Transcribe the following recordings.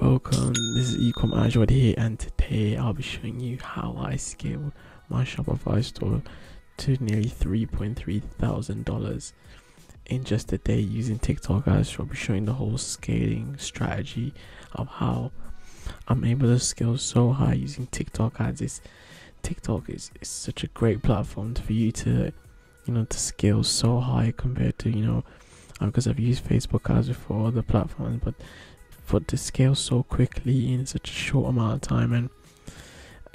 Welcome, this is Ecom Ajwad here and today I'll be showing you how I scaled my Shopify store to nearly $3.3 thousand in just a day using TikTok ads. I'll be showing the whole scaling strategy of how I'm able to scale so high using TikTok ads. It's, TikTok is, is such a great platform for you to you know to scale so high compared to you know um, because I've used Facebook ads before other platforms but for to scale so quickly in such a short amount of time and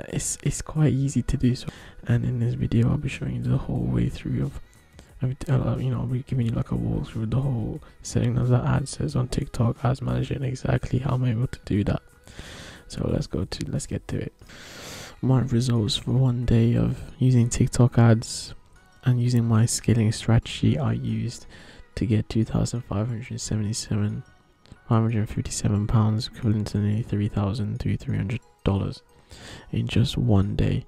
it's it's quite easy to do so. And in this video I'll be showing you the whole way through of you know I'll be giving you like a walkthrough the whole setting of the ad sets on TikTok ads manager and exactly how I'm able to do that. So let's go to let's get to it. My results for one day of using TikTok ads and using my scaling strategy I used to get 2577 557 pounds equivalent to nearly 3000 to 300 dollars in just one day.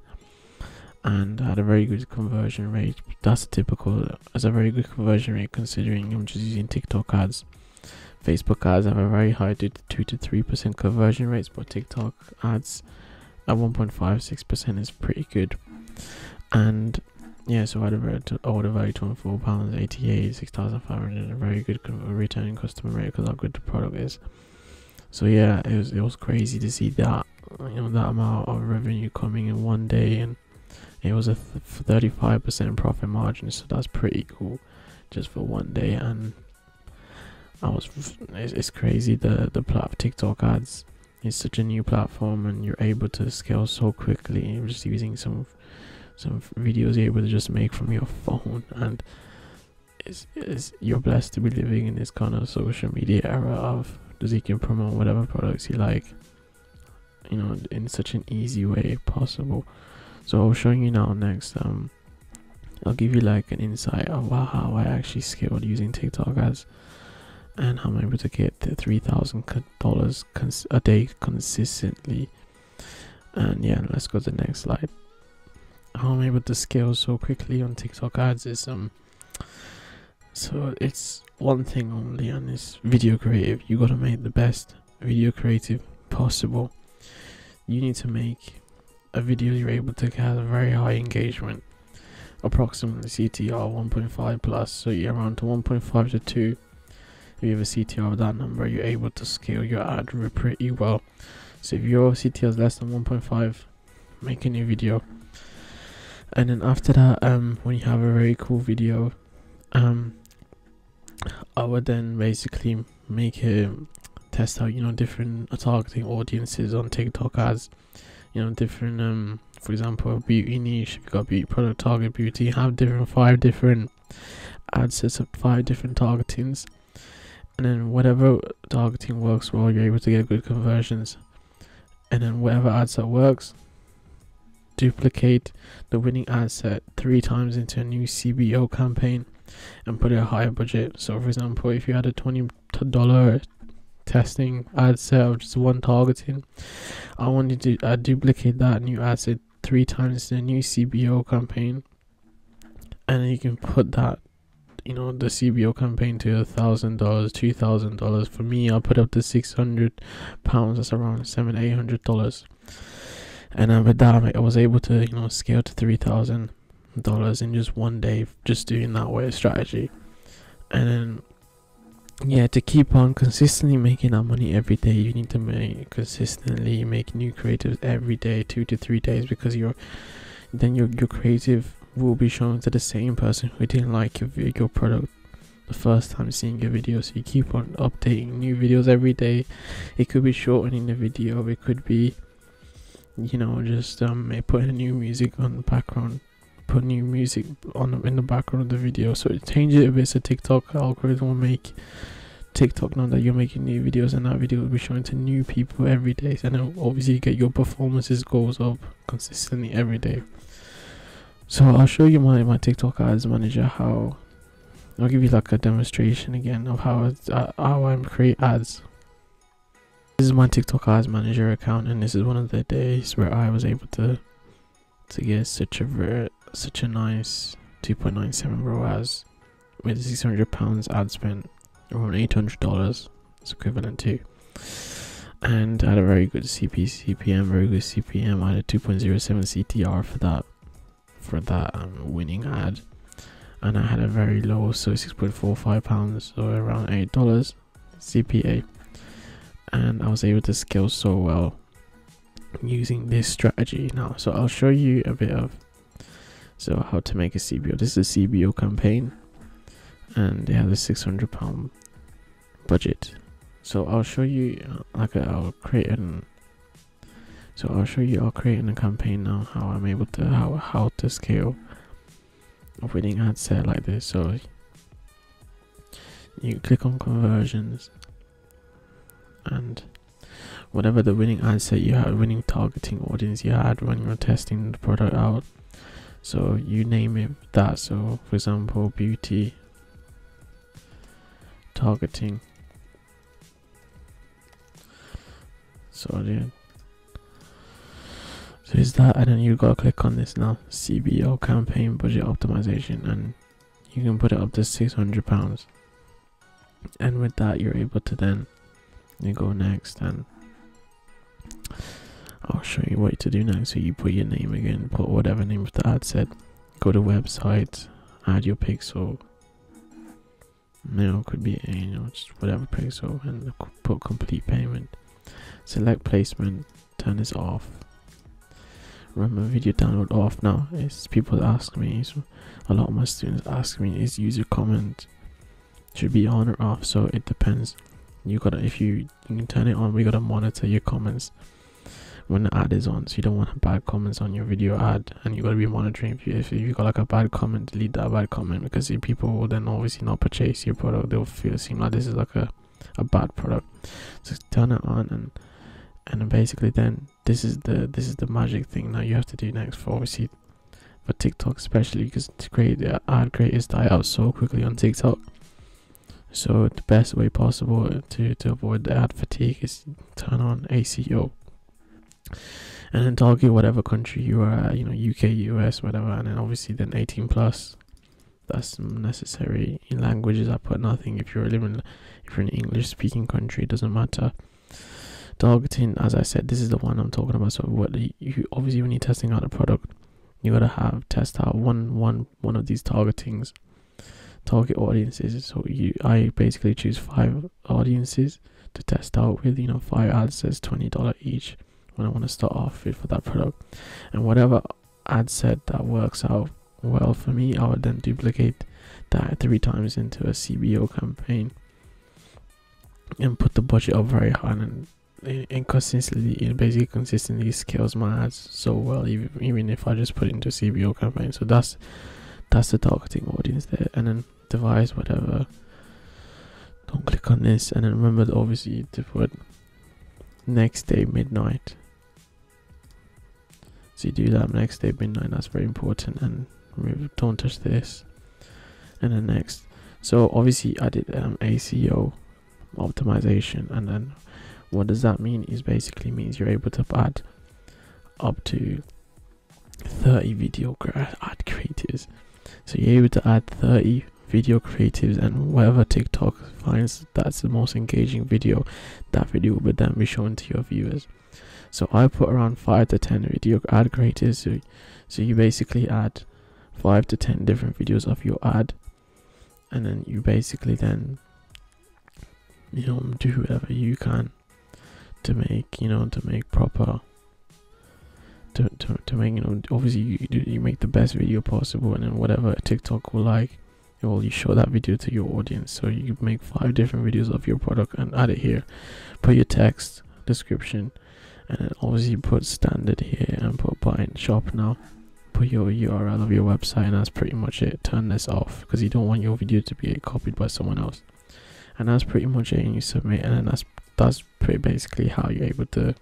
And had a very good conversion rate. That's typical. As a very good conversion rate considering I'm just using TikTok ads. Facebook ads have a very high 2 to 3 percent conversion rates but TikTok ads at 1.56% is pretty good. And yeah, so I order value twenty four pounds eighty eight, six thousand five hundred, a very good returning customer rate because how good the product is. So yeah, it was it was crazy to see that you know that amount of revenue coming in one day, and it was a thirty five percent profit margin. So that's pretty cool, just for one day. And I was it's, it's crazy the the plat TikTok ads is such a new platform, and you're able to scale so quickly just using some some videos you're able to just make from your phone. And it's, it's, you're blessed to be living in this kind of social media era of just you can promote whatever products you like you know in such an easy way possible. So i'll showing you now next um i'll give you like an insight of how i actually scaled using tiktok ads and how i'm able to get the three thousand dollars a day consistently. And yeah let's go to the next slide how I'm able to scale so quickly on TikTok ads is um so it's one thing only and it's video creative. You gotta make the best video creative possible. You need to make a video you're able to have a very high engagement. Approximately CTR 1.5 plus, so you're around to 1.5 to 2. If you have a CTR of that number, you're able to scale your ad pretty well. So if your CTR is less than 1.5, make a new video and then after that um when you have a very cool video um i would then basically make a test out you know different targeting audiences on tiktok as you know different um for example beauty niche you've got beauty product target beauty have different five different ad sets of five different targetings. And then whatever targeting works well you're able to get good conversions. And then whatever ad set works duplicate the winning ad set three times into a new CBO campaign and put a higher budget. So, for example, if you had a $20 testing ad set of just one targeting, I wanted to uh, duplicate that new ad set three times in a new CBO campaign, and you can put that. You know the CBO campaign to a thousand dollars, two thousand dollars. For me, I'll put up to six hundred pounds. That's around seven, eight hundred dollars and uh, with that I was able to you know scale to three thousand dollars in just one day just doing that way of strategy. And then yeah to keep on consistently making that money every day you need to make consistently make new creatives every day two to three days because your then your your creative will be shown to the same person who didn't like your your product the first time seeing your video. So you keep on updating new videos every day. It could be shortening the video it could be you know, just um, put a new music on the background, put new music on the, in the background of the video. So it a bit so TikTok algorithm will make TikTok know that you're making new videos, and that video will be shown to new people every day. And then obviously get your performances goes up consistently every day. So I'll show you my my TikTok ads manager how. I'll give you like a demonstration again of how uh, how I create ads this is my TikTok Ads Manager account, and this is one of the days where I was able to to get such a such a nice 2.97 ROAS with 600 pounds ad spent, around 800 dollars. It's equivalent to. and I had a very good CP CPM, very good CPM. I had a 2.07 CTR for that for that um, winning ad, and I had a very low, so 6.45 pounds, so around eight dollars CPA, and I was able to scale so well using this strategy now. So I'll show you a bit of so how to make a CBO. This is a CBO campaign, and they have a 600 pound budget so I'll show you uh, like i will create an so I'll show you I'll create a campaign now how I'm able to how how to scale a winning ad set like this so you click on conversions and whatever the winning ad set you had winning targeting audience you had when you're testing the product out. So you name it that. So for example beauty targeting. So yeah. So is that and then you gotta click on this now. Cbo campaign budget optimization and you can put it up to 600 pounds. And with that you're able to then you go next and I'll show you what to do next. So you put your name again, put whatever name of the ad said, go to website, add your pixel. You know, could be you know just whatever pixel, and put complete payment. Select placement turn this off. Remember video download off now. Is people ask me a lot of my students ask me is user comment should be on or off? So it depends you gotta if you, you can turn it on we gotta monitor your comments. When the ad is on so you don't want bad comments on your video ad and you gotta be monitoring. If you if you got like a bad comment delete that bad comment because if people will then obviously not purchase your product. They'll feel seem like this is like a, a bad product. So turn it on and and basically then this is the this is the magic thing now you have to do next for obviously for TikTok especially because to create the ad creators die out so quickly on TikTok. So the best way possible to, to avoid ad fatigue is turn on ACO. And then target whatever country you are you know, UK, US, whatever, and then obviously then 18 plus. That's necessary. In languages I put nothing. If you're living if you're in an English speaking country, it doesn't matter targeting as i said this is the one i'm talking about so what you obviously when you're testing out a product you gotta have test out one one one of these targetings target audiences so you i basically choose five audiences to test out with. You know five ads says $20 each when i want to start off with for that product. And whatever ad set that works out well for me i would then duplicate that three times into a cbo campaign and put the budget up very high. And and consistently it basically consistently scales my ads so well even, even if I just put into CBO campaign. So that's that's the targeting audience there. And then device whatever. Don't click on this. And then remember obviously to put next day midnight. So you do that next day midnight that's very important. And don't touch this. And then next. So obviously I did um, ACO optimization. And then what does that mean? Is basically means you're able to add up to 30 video ad creatives so you're able to add 30 video creatives and whatever tiktok finds that's the most engaging video that video will then be shown to your viewers. So i put around 5 to 10 video ad creatives so, so you basically add 5 to 10 different videos of your ad. And then you basically then you know do whatever you can to make you know to make proper to, to, to make you know obviously you, you make the best video possible and then whatever tiktok will like well you show that video to your audience so you make five different videos of your product and add it here. Put your text description and then obviously put standard here and put buy shop now. Put your url of your website and that's pretty much it. Turn this off because you don't want your video to be copied by someone else. And that's pretty much it and you submit and then that's that's pretty basically how you're able to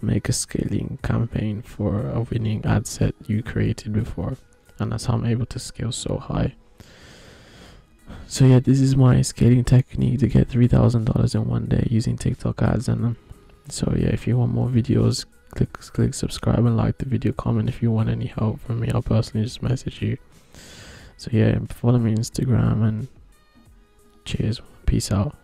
make a scaling campaign for a winning ad set you created before. And that's how I'm able to scale so high so yeah this is my scaling technique to get $3,000 in one day using TikTok ads and um, so yeah if you want more videos click click subscribe and like the video comment if you want any help from me. I'll personally just message you. So yeah follow me on Instagram and cheers. Peace out